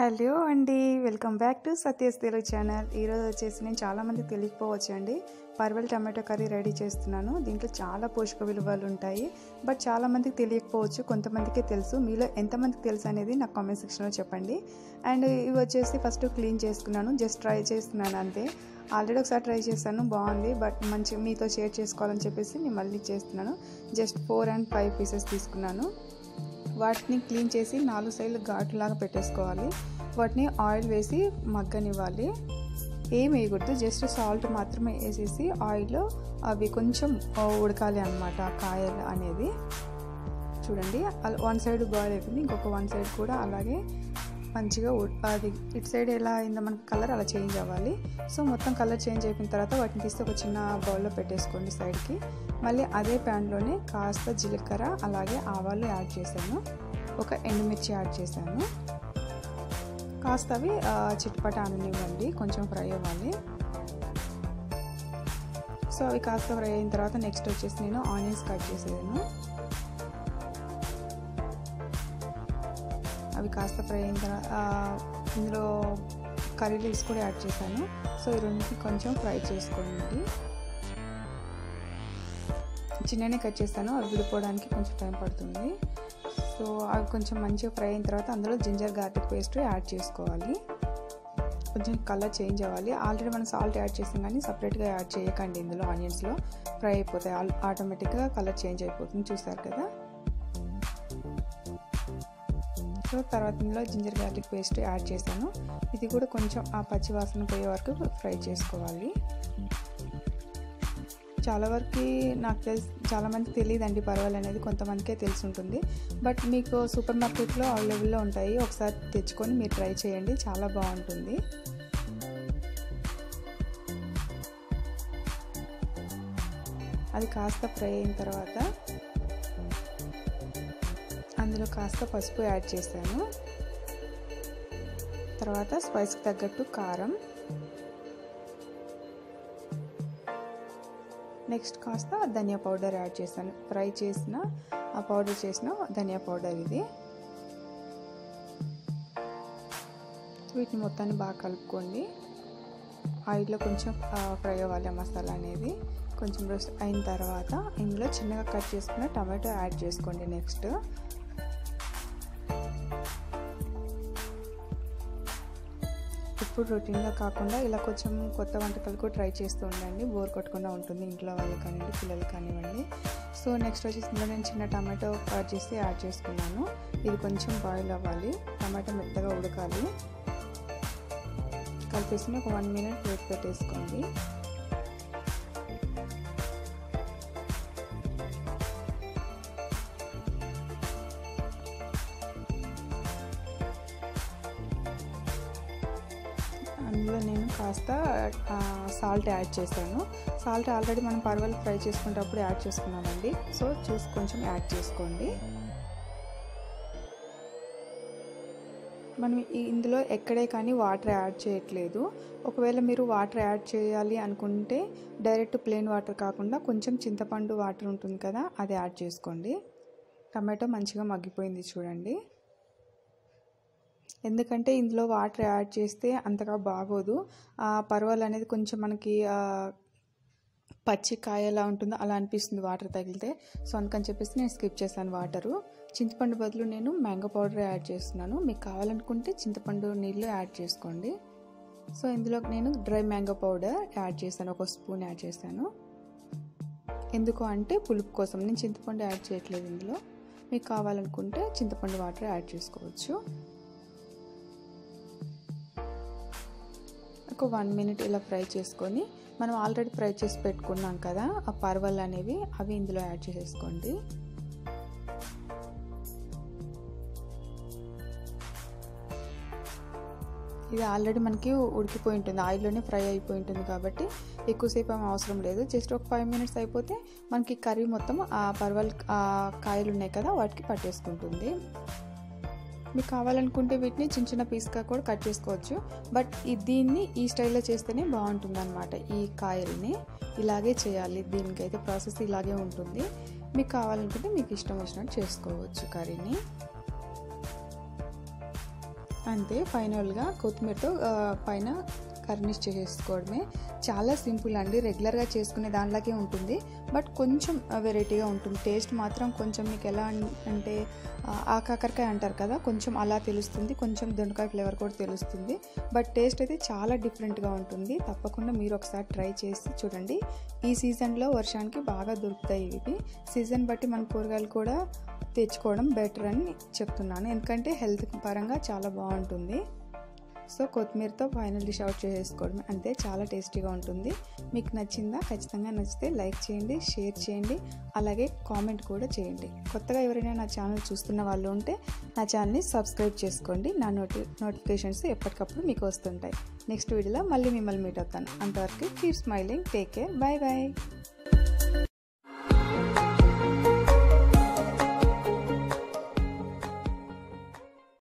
Hello అండి welcome back to Satya's Telugu channel. ఈరోజు వచ్చేసి నేను చాలామంది తెలియకపోవచ్చు అండి పర్వల్ టమాటో కర్రీ రెడీ చేస్తున్నాను. దీంట్లో చాలా పోషక విలువలు ఉంటాయి. బట్ చాలామందికి తెలియకపోవచ్చు కొంతమందికే తెలుసు. మీలో ఎంతమందికి తెలుసు అనేది నాకు కామెంట్ సెక్షన్లో చెప్పండి. అండ్ ఇవి వచ్చేసి ఫస్ట్ క్లీన్ చేసుకున్నాను. జస్ట్ ట్రై చేస్తున్నాను అంతే. ఆల్రెడీ ఒకసారి ట్రై చేశాను బాగుంది. బట్ మంచి మీతో షేర్ చేసుకోవాలని చెప్పేసి నేను మళ్ళీ చేస్తున్నాను. Just four and five pieces తీసుకున్నాను. వాటిని క్లీన్ చేసి నాలుగు సైడ్లు ఘాటులాగా పెట్టేసుకోవాలి. వాటిని ఆయిల్ వేసి మగ్గనివ్వాలి. ఏం వేయకూడదు జస్ట్ సాల్ట్ మాత్రమే వేసేసి ఆయిల్ అవి కొంచెం ఉడకాలి అనమాట కాయలు అనేది. చూడండి వన్ సైడ్ బాయిల్ అయిపోయింది. ఇంకొక వన్ సైడ్ కూడా అలాగే మంచిగా అది ఇటు సైడ్ ఎలా అయిందో మనకి కలర్ అలా చేంజ్ అవ్వాలి. సో మొత్తం కలర్ చేంజ్ అయిపోయిన తర్వాత వాటిని తీస్తే ఒక చిన్న బౌల్లో పెట్టేసుకోండి సైడ్కి. మళ్ళీ అదే ప్యాన్లోనే కాస్త జీలకర్ర అలాగే ఆవాలు యాడ్ చేశాను. ఒక ఎండుమిర్చి యాడ్ చేశాను. కాస్త అవి చిట్పట అననివ్వండి కొంచెం ఫ్రై అవ్వాలి. సో అవి కాస్త ఫ్రై అయిన తర్వాత నెక్స్ట్ వచ్చేసి నేను ఆనియన్స్ కట్ చేసేదాను అవి కాస్త ఫ్రై అయిన తర్వాత ఇందులో కర్రీ లీవ్స్ కూడా యాడ్ చేశాను. సో ఈ రెండింటిని కొంచెం ఫ్రై చేసుకోండి. చిన్ననే కట్ చేస్తాను అవి విడిపోవడానికి కొంచెం టైం పడుతుంది. సో అవి కొంచెం మంచిగా ఫ్రై అయిన తర్వాత అందులో జింజర్ గార్లిక్ పేస్ట్ యాడ్ చేసుకోవాలి. కొంచెం కలర్ చేంజ్ అవ్వాలి. ఆల్రెడీ మనం సాల్ట్ యాడ్ చేసాం కానీ సపరేట్గా యాడ్ చేయకండి ఇందులో ఆనియన్స్లో. ఫ్రై అయిపోతాయి. ఆటోమేటిక్గా కలర్ చేంజ్ అయిపోతుంది. చూసారు కదా? సో తర్వాత ఇందులో జింజర్ గార్లిక్ పేస్ట్ యాడ్ చేశాను. ఇది కూడా కొంచెం ఆ పచ్చి వాసన పోయే వరకు ఫ్రై చేసుకోవాలి. చాలా వరకు నాకు తెలిసి చాలామందికి తెలియదండి పర్వాలు అనేది కొంతమందికే తెలిసి ఉంటుంది బట్ మీకు సూపర్ మార్కెట్లో అవైలబుల్లో ఉంటాయి. ఒకసారి తెచ్చుకొని మీరు ట్రై చేయండి. చాలా బాగుంటుంది. అది కాస్త ఫ్రై అయిన తర్వాత అందులో కాస్త పసుపు యాడ్ చేశాను. తర్వాత స్పైస్కి తగ్గట్టు కారం. నెక్స్ట్ కాస్త ధనియా పౌడర్ యాడ్ చేశాను. ఫ్రై చేసిన ఆ పౌడర్ చేసిన ధనియా పౌడర్ ఇది. వీటిని మొత్తాన్ని బాగా కలుపుకోండి. ఆయిల్లో కొంచెం ఫ్రై అవ్వాలి మసాలా అనేది. కొంచెం రోస్ట్ అయిన తర్వాత ఇందులో చిన్నగా కట్ చేసుకున్న టమాటో యాడ్ చేసుకోండి నెక్స్ట్. ఇప్పుడు రొటీన్గా కాకుండా ఇలా కొంచెం కొత్త వంటకాలు కూడా ట్రై చేస్తూ ఉండండి. బోర్ కొట్టకుండా ఉంటుంది ఇంట్లో వాళ్ళకి కానివ్వండి పిల్లలు కానివ్వండి. సో నెక్స్ట్ వచ్చేసి ఇందులో నేను చిన్న టమాటో కట్ చేసి యాడ్ చేసుకున్నాను. ఇది కొంచెం బాయిల్ అవ్వాలి. టమాటో మెత్తగా ఉడకాలి. కలిపేసి ఒక వన్ మినిట్ వెయిట్ పెట్టేసుకోండి. అందులో నేను కాస్త సాల్ట్ యాడ్ చేశాను. సాల్ట్ ఆల్రెడీ మనం పర్వాలు ఫ్రై చేసుకునేటప్పుడు యాడ్ చేసుకున్నామండి. సో చూసి కొంచెం యాడ్ చేసుకోండి. మనం ఇందులో ఎక్కడే కానీ వాటర్ యాడ్ చేయట్లేదు. ఒకవేళ మీరు వాటర్ యాడ్ చేయాలి అనుకుంటే డైరెక్ట్ ప్లెయిన్ వాటర్ కాకుండా కొంచెం చింతపండు వాటర్ ఉంటుంది కదా అది యాడ్ చేసుకోండి. టమాటో మంచిగా మగ్గిపోయింది చూడండి. ఎందుకంటే ఇందులో వాటర్ యాడ్ చేస్తే అంతగా బాగోదు. పర్వాలు అనేది కొంచెం మనకి పచ్చి కాయలా ఉంటుందో అలా అనిపిస్తుంది వాటర్ తగిలితే. సో అందుకని చెప్పేసి నేను స్కిప్ చేశాను వాటరు. చింతపండు బదులు నేను మ్యాంగో పౌడర్ యాడ్ చేస్తున్నాను. మీకు కావాలనుకుంటే చింతపండు నీళ్ళు యాడ్ చేసుకోండి. సో ఇందులో నేను డ్రై మ్యాంగో పౌడర్ యాడ్ చేశాను. ఒక స్పూన్ యాడ్ చేశాను. ఎందుకు అంటే పులుపు కోసం. నేను చింతపండు యాడ్ చేయట్లేదు ఇందులో. మీకు కావాలనుకుంటే చింతపండు వాటర్ యాడ్ చేసుకోవచ్చు. ఒక వన్ మినిట్ ఇలా ఫ్రై చేసుకొని మనం ఆల్రెడీ ఫ్రై చేసి పెట్టుకున్నాం కదా ఆ పర్వల్ అనేవి అవి ఇందులో యాడ్ చేసేసుకోండి. ఇది ఆల్రెడీ మనకి ఉడికిపోయి ఉంటుంది ఆయిల్లోనే ఫ్రై అయిపోయి ఉంటుంది కాబట్టి ఎక్కువసేపు ఏమి అవసరం లేదు. జస్ట్ ఒక ఫైవ్ మినిట్స్ అయిపోతే మనకి కర్రీ మొత్తం ఆ పర్వాలు కాయలు ఉన్నాయి కదా వాటికి పట్టేసుకుంటుంది. మీకు కావాలనుకుంటే వీటిని చిన్న చిన్న పీస్గా కూడా కట్ చేసుకోవచ్చు. బట్ దీన్ని ఈ స్టైల్లో చేస్తేనే బాగుంటుంది అనమాట ఈ కాయల్ని. ఇలాగే చేయాలి. దీనికైతే ప్రాసెస్ ఇలాగే ఉంటుంది. మీకు కావాలనుకుంటే మీకు ఇష్టం వచ్చినట్టు చేసుకోవచ్చు కర్రీని. అంతే ఫైనల్గా కొత్తిమీరతో పైన ఫర్నిష్ చేసుకోవడమే. చాలా సింపుల్ అండి. రెగ్యులర్గా చేసుకునే దానిలాగే ఉంటుంది. బట్ కొంచెం వెరైటీగా ఉంటుంది. టేస్ట్ మాత్రం కొంచెం మీకు ఎలా అంటే ఆకాకరకాయ ఆ కాకరకాయ అంటారు కదా కొంచెం అలా తెలుస్తుంది. కొంచెం దొండకాయ ఫ్లేవర్ కూడా తెలుస్తుంది. బట్ టేస్ట్ అయితే చాలా డిఫరెంట్గా ఉంటుంది. తప్పకుండా మీరు ఒకసారి ట్రై చేసి చూడండి. ఈ సీజన్లో వర్షానికి బాగా దొరుకుతాయి ఇవి. సీజన్ బట్టి మన కూరగాయలు కూడా తెచ్చుకోవడం బెటర్ అని చెప్తున్నాను. ఎందుకంటే హెల్త్ పరంగా చాలా బాగుంటుంది. సో కొత్తిమీరతో ఫైనల్ డిష్ అవుట్ చేసేసుకోవడం అంతే చాలా టేస్టీగా ఉంటుంది. మీకు నచ్చిందా? ఖచ్చితంగా నచ్చితే లైక్ చేయండి షేర్ చేయండి అలాగే కామెంట్ కూడా చేయండి. కొత్తగా ఎవరైనా నా ఛానల్ చూస్తున్న వాళ్ళు ఉంటే నా ఛానల్ని సబ్స్క్రైబ్ చేసుకోండి. నా నోటి నోటిఫికేషన్స్ ఎప్పటికప్పుడు మీకు వస్తుంటాయి. నెక్స్ట్ వీడియోలో మళ్ళీ మిమ్మల్ని మీట్ అవుతాను. అంతవరకు keep smiling take care bye bye